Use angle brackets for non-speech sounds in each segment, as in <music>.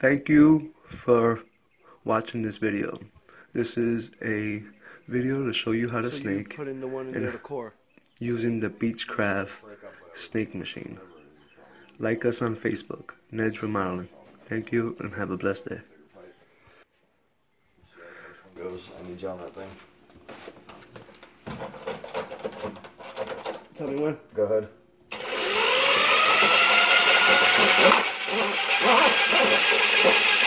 Thank you for watching this video. This is a video to show you how to So snake put in the one in the core. using the Beechcraft snake machine. Like us on Facebook, Ned's Remodeling. Thank you and have a blessed day. goes. I need you on that thing. Tell me when. Go ahead. Oh, oh, oh, oh, oh.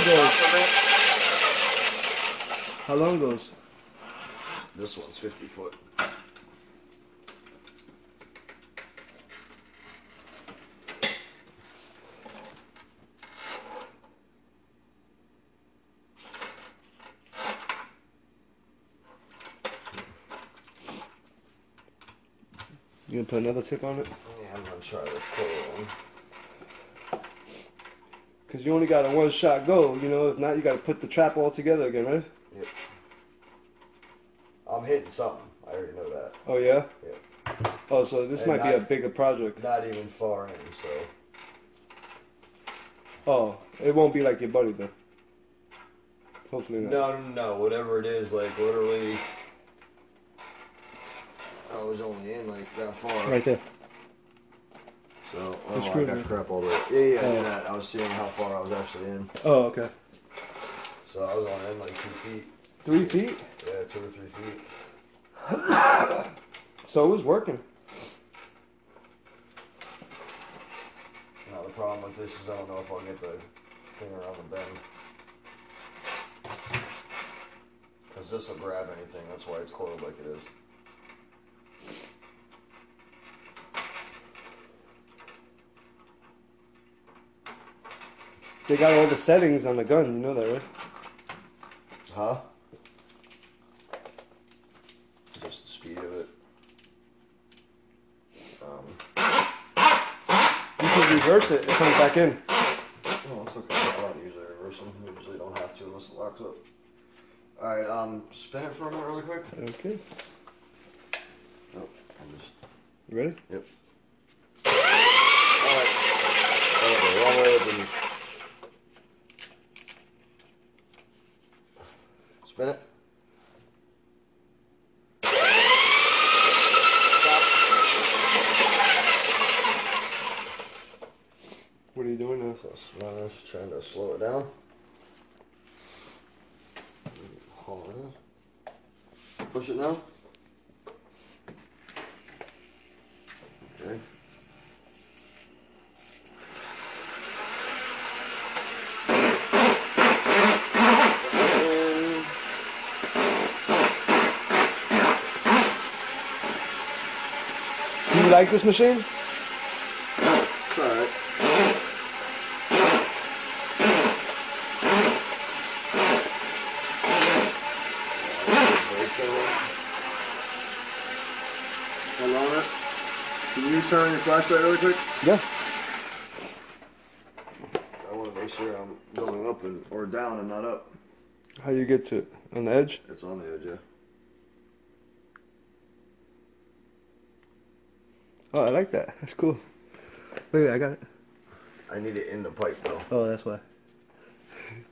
How long? How long goes? This one's 50 foot. You gonna put another tip on it? Yeah, I'm gonna try this coil one. Cause you only got a one shot go. You know, if not, you gotta put the trap all together again, right? Yep. I'm hitting something. I already know that. Oh yeah. Yep. Oh, so this And might be a bigger project. Not even far in, so. Oh, it won't be like your buddy then. Hopefully not. No, no, no. Whatever it is, like literally. I was only in like that far. Right there. So, oh, I got crap all the way. Yeah, yeah, I Oh. did that. I was seeing how far I was actually in. Oh, okay. So I was on in like two feet. Three feet. Yeah, two or three feet. <coughs> So it was working. Now the problem with this is I don't know if I'll get the thing around the bend. Because this will grab anything, that's why it's coiled like it is. They got all the settings on the gun. You know that, right? Huh? Just the speed of it. Um, You can reverse it. It comes back in. oh, it's okay. I don't usually reverse them. Usually don't have to unless it locks up. Alright, um, spin it for a minute really quick. Okay. Oh, I'm just. You ready? Yep. Alright. Oh, the wrong way open. What are you doing now? So smash, trying to slow it down. Hold. Push it now. Okay. Do you like this machine? It's alright. Hold on it. Can you turn on your flashlight really quick? Yeah. I want to make sure I'm going up and or down and not up. How do you get to it? On the edge? It's on the edge, yeah. Oh, I like that. That's cool. Wait, wait, I got it. I need it in the pipe though. Oh, that's why. Okay,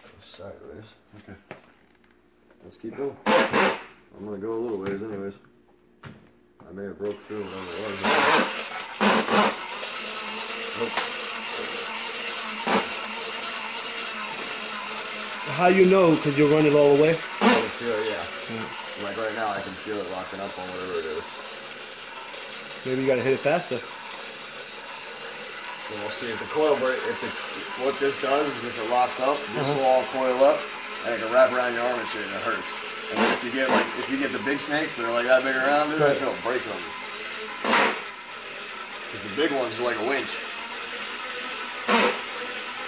so sideways. Okay. Let's keep going. I'm gonna go a little ways anyways. I may have broke through whatever it was. Nope. How you know? Because you run it all the way? I can feel it, yeah. Like right now, I can feel it locking up on whatever it is. Maybe you gotta hit it faster. And we'll see if the coil break. If the what this does is if it locks up, this Uh-huh. will all coil up, and it can wrap around your arm and shit, and it hurts. If you get like if you get the big snakes that are like that big around, dude, Right. it'll break them. Because the big ones are like a winch.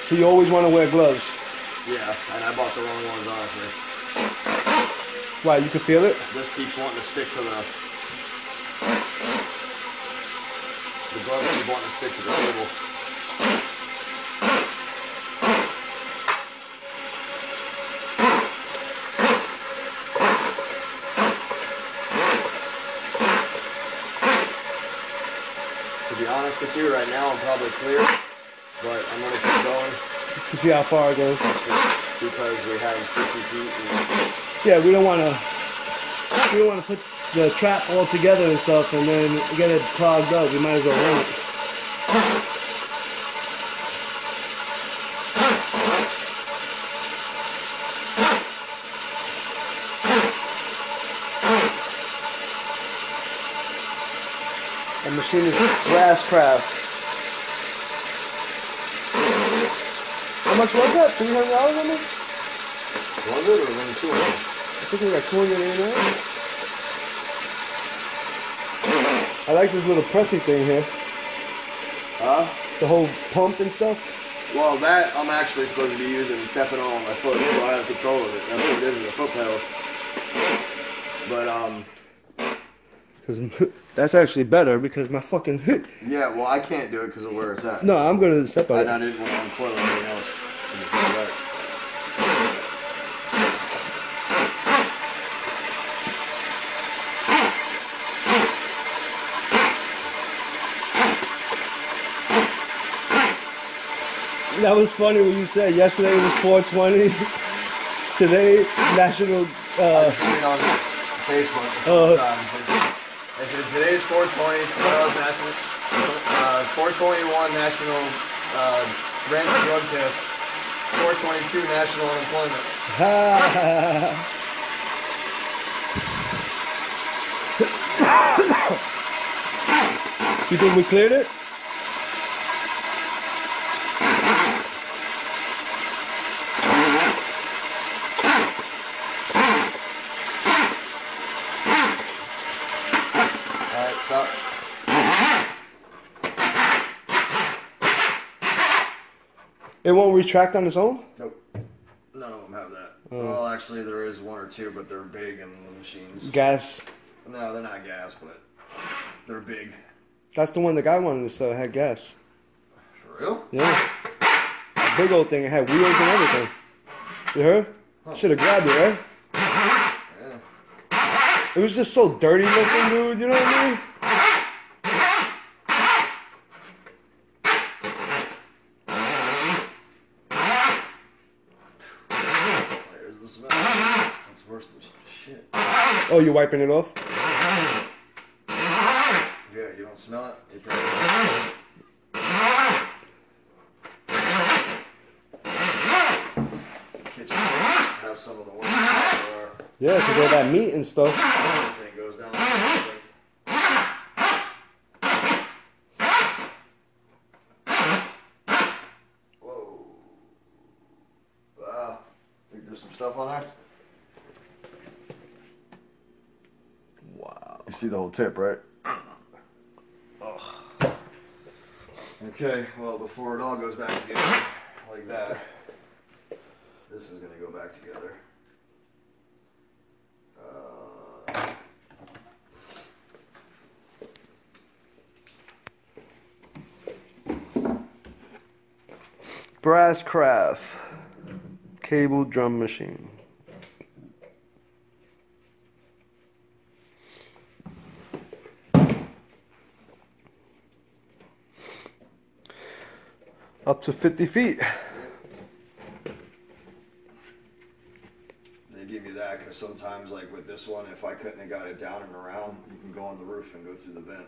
So you always want to wear gloves. Yeah, and I bought the wrong ones honestly. Why? You can feel it. This keeps wanting to stick to the. The gloves keep wanting to stick to the table. Be honest with you, right now I'm probably clear, but I'm gonna keep going To see how far it goes. just because we have 50 feet. And Yeah, we don't want to. We don't want to put the trap all together and stuff, and then get it clogged up. We might as well run it. The machine is Brass Craft. How much was that? Three hundred dollars on it? was it or maybe 200? I think we got 289. I like this little pressing thing here. Huh? The whole pump and stuff. Well, that I'm actually supposed to be using and stepping on my foot, so I have control of it. That's what it is, is a foot pedal. But um, Cause <laughs> that's actually better because my fucking <laughs> yeah. Well, I can't do it because of where it's at. no, I'm gonna step on and I it. didn't want to uncoil anything else. Let me put it back. That was funny when you said yesterday was 420. <laughs> Today, National. I Uh, on Facebook. Uh. They said, said today's 420. Tomorrow's national. Uh, 421 National uh, Random Drug Test. 422 National Unemployment. <laughs> you think we cleared it? All right, stop. It won't retract on its own. Nope. None of them have that. Well, actually, there is one or two, but they're big and the machines. Gas. No, they're not gas, but they're big. That's the one the guy wanted to sell. Had gas. For real? Yeah. A big old thing. It had wheels and everything. You heard? Should have grabbed it, right? Yeah. It was just so dirty looking, dude. You know what I mean? There's the smell. That's worse than shit. Oh, you're wiping it off? Yeah, you don't smell it. You probably Kitchen have some of the worst. Yeah, because all that meat and stuff. Everything goes down. like- Whoa. Wow. Think there's some stuff on there? Wow. You see the whole tip, right? Okay, well, before it all goes back together like that, this is going to go back together. Uh, Brass craft. Cable drum machine. Up to 50 feet. they give you that because sometimes, like with this one, if I couldn't have got it down and around, you can go on the roof and go through the vent.